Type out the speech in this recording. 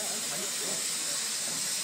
何?